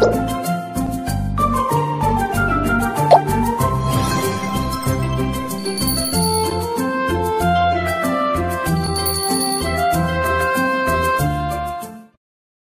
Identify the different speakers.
Speaker 1: you